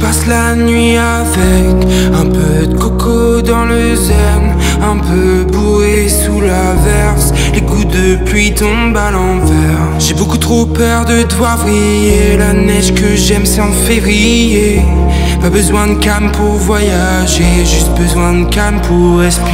passe la nuit avec un peu de coco dans le zen, un peu bourré sous l'averse. Les coups de pluie tombent à l'envers. J'ai beaucoup trop peur de devoir vriller. La neige que j'aime, c'est en février. Pas besoin de cam pour voyager, juste besoin de cam pour respirer.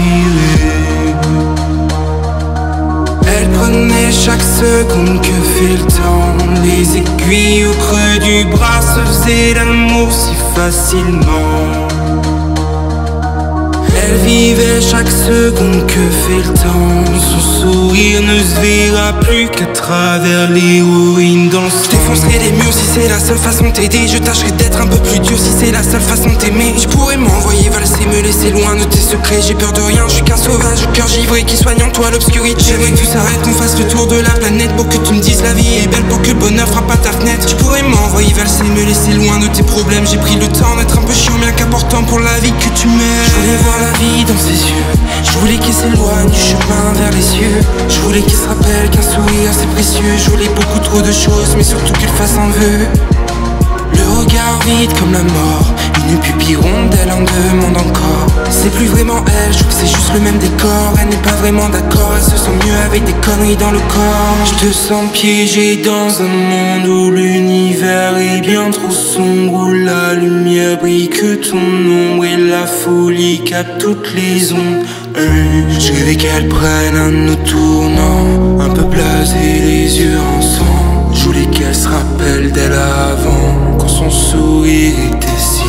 Chaque seconde que fait le temps. Les aiguilles au creux du bras se faisaient l'amour si facilement. Elle vivait chaque seconde que fait le temps. Son sourire ne se verra plus qu'à travers l'héroïne dans Je défoncerai les murs si c'est la seule façon de t'aider. Je tâcherai d'être un peu plus dur si c'est la seule façon m'envoyer laisser loin de tes secrets J'ai peur de rien, je suis qu'un sauvage, cœur givré qui soigne en toi l'obscurité. J'aimerais que tout s'arrête, qu'on fasse le tour de la planète Pour que tu me dises la vie est belle, pour que le bonheur frappe à ta fenêtre. Je pourrais m'envoyer valser, me laisser loin de tes problèmes. J'ai pris le temps d'être un peu chiant, bien qu'important pour la vie que tu mènes Je voulais voir la vie dans ses yeux. Je voulais qu'il s'éloigne du chemin vers les cieux. Je voulais qu'il se rappelle qu'un sourire c'est précieux. Je voulais beaucoup trop de choses, mais surtout qu'il fasse un vœu. Le regard vide comme la mort. Une pupille rondelle en demande encore C'est plus vraiment elle, je trouve c'est juste le même décor. Elle n'est pas vraiment d'accord, elle se sent mieux avec des conneries dans le corps. Je te sens piégé dans un monde où l'univers est bien trop sombre Où la lumière brille que ton ombre et la folie capte toutes les ondes. Hey, Je rêvais qu'elle prenne un autre tournant Un peu blasé, les yeux en sang. Je voulais qu'elle se rappelle d'elle avant Quand son sourire était si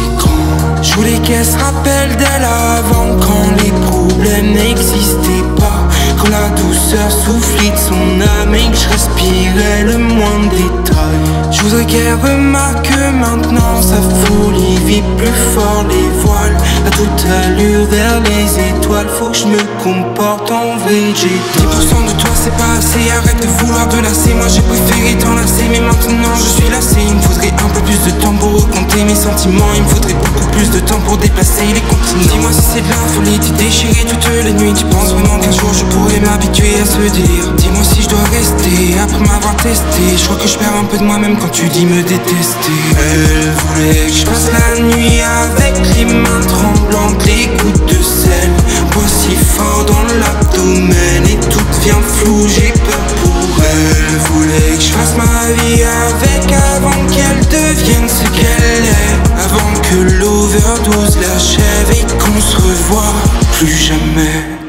qu'elle se rappelle d'elle avant Quand les problèmes n'existaient pas. Quand la douceur soufflait de son âme Et que je respirais le moindre détail Je voudrais qu'elle remarque que maintenant Sa folie vit plus fort les voiles. À toute allure vers les étoiles Faut que je me comporte en J'ai 10% de toi c'est pas assez. Arrête de vouloir te lasser Moi j'ai préféré t'enlacer Mais maintenant je suis lassé. Il me faudrait un peu plus de temps pour raconter mes sentiments. Il me faudrait beaucoup plus de temps pour déplacer les continents. Dis-moi si c'est de la folie d'y déchirer toutes les nuits Tu penses m'habituer à se dire Dis-moi si je dois rester. Après m'avoir testé Je crois que je perds un peu de moi-même quand tu dis me détester. Elle voulait que je passe la nuit avec les mains tremblantes Les gouttes de sel. Poids si fort dans l'abdomen Et tout devient flou, j'ai peur pour elle. Voulait que je fasse ma vie avec avant qu'elle devienne ce qu'elle est. Avant que l'overdose l'achève et qu'on se revoie plus jamais